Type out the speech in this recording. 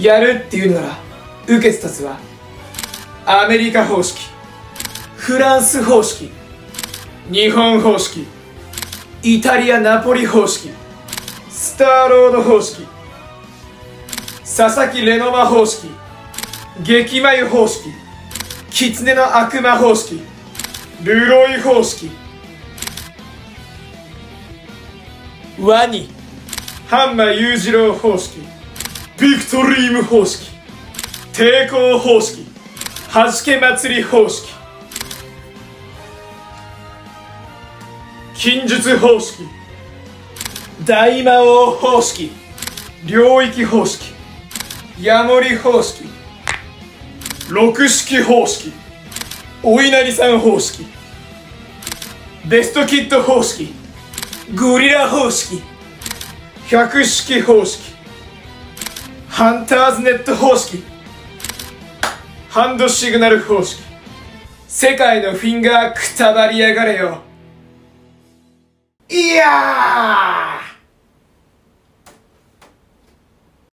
やるっていうなら受けて立つわ。アメリカ方式。フランス方式。日本方式。イタリアナポリ方式。スターロード方式。佐々木レノマ方式。激眉方式。狐の悪魔方式。ルロイ方式。ワニ。ハンマ裕次郎方式。ビクトリーム方式。抵抗方式。はじけ祭り方式。近術方式。大魔王方式。領域方式。ヤモリ方式。六式方式。お稲荷さん方式。ベストキット方式。ゴリラ方式。百式方式。ハンターズネット方式。ハンドシグナル方式。世界のフィンガーくたばりやがれよ。いやー！